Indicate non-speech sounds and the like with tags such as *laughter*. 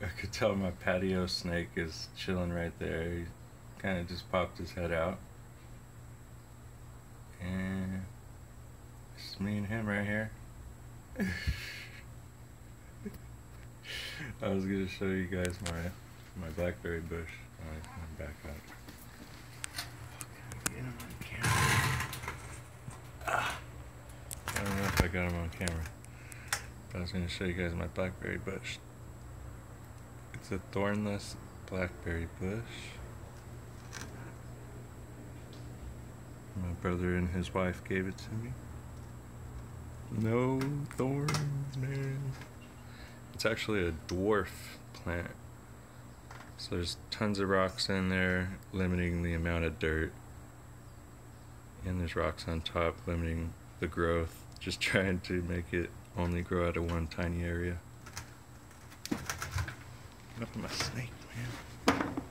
I could tell my patio snake is chilling right there. He kind of just popped his head out. And it's me and him right here. *laughs* I was gonna show you guys my my blackberry bush. Alright, I'm back up. I don't know if I got him on camera. But I was gonna show you guys my blackberry bush. It's a thornless blackberry bush. My brother and his wife gave it to me. No thorns, man. It's actually a dwarf plant. So there's tons of rocks in there, limiting the amount of dirt. And there's rocks on top, limiting the growth. Just *laughs* trying to make it only grow out of one tiny area. Of my snake, man.